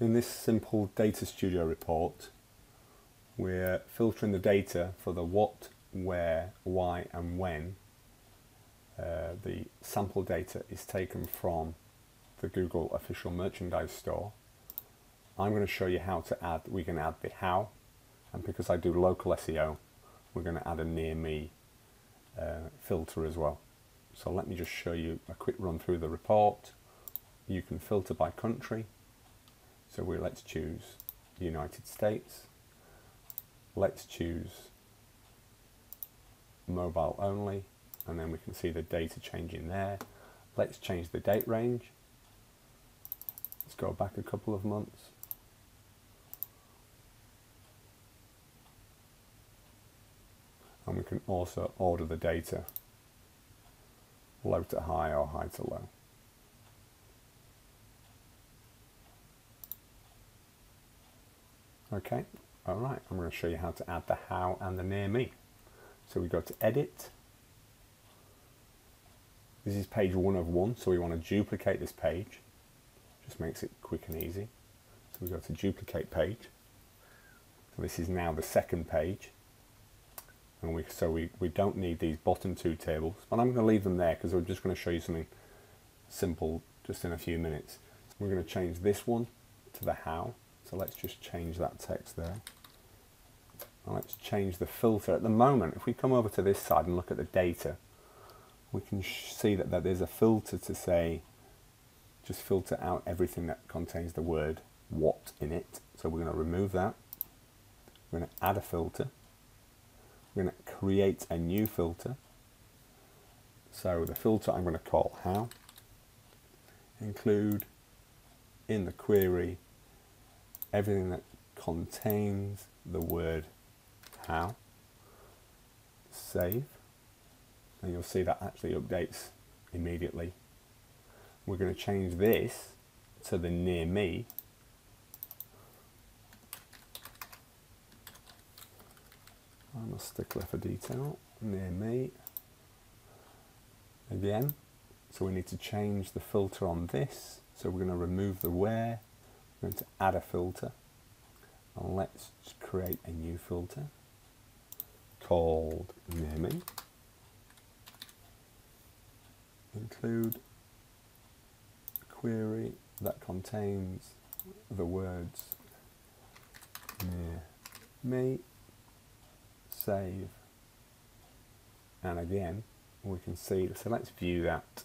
In this simple Data Studio report, we're filtering the data for the what, where, why and when uh, the sample data is taken from the Google official merchandise store. I'm going to show you how to add, we can add the how, and because I do local SEO, we're going to add a near me uh, filter as well. So let me just show you a quick run through the report. You can filter by country. So we let's choose the United States. Let's choose mobile only and then we can see the data changing there. Let's change the date range. Let's go back a couple of months. And we can also order the data low to high or high to low. Okay, all right, I'm going to show you how to add the how and the near me. So we go to edit. This is page one of one, so we want to duplicate this page. Just makes it quick and easy. So we go to duplicate page. So this is now the second page. And we, so we, we don't need these bottom two tables, but I'm going to leave them there because we're just going to show you something simple just in a few minutes. We're going to change this one to the how. So let's just change that text there. And let's change the filter. At the moment, if we come over to this side and look at the data, we can see that, that there's a filter to say, just filter out everything that contains the word what in it. So we're going to remove that. We're going to add a filter. We're going to create a new filter. So the filter I'm going to call how. Include in the query everything that contains the word how. Save. And you'll see that actually updates immediately. We're going to change this to the near me. I'm a stickler for detail. Near me. Again. So we need to change the filter on this. So we're going to remove the where going to add a filter. And let's create a new filter called naming. Include a query that contains the words near me save and again we can see so let's view that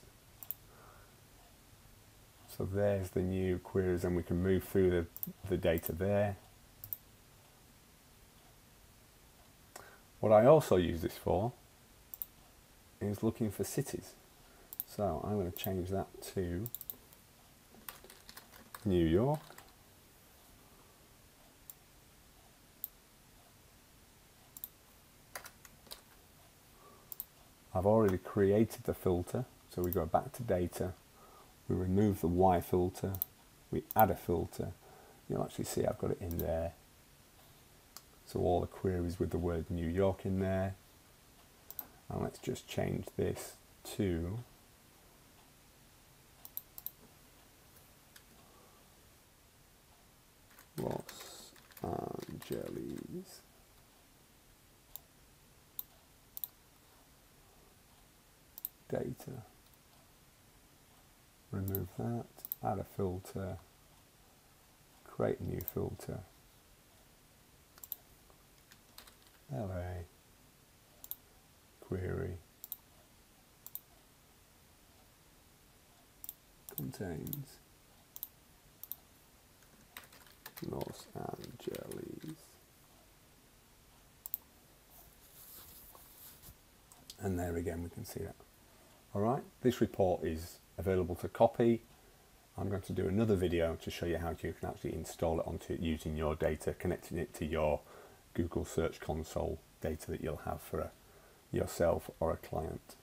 so there's the new queries and we can move through the, the data there. What I also use this for is looking for cities. So I'm going to change that to New York. I've already created the filter, so we go back to data we remove the Y filter, we add a filter, you'll actually see I've got it in there. So all the queries with the word New York in there. And let's just change this to Los Angeles. Data remove that, add a filter, create a new filter, LA, query, contains Los Angeles. And there again we can see that. Alright, this report is available to copy. I'm going to do another video to show you how you can actually install it onto it using your data, connecting it to your Google Search Console data that you'll have for a, yourself or a client.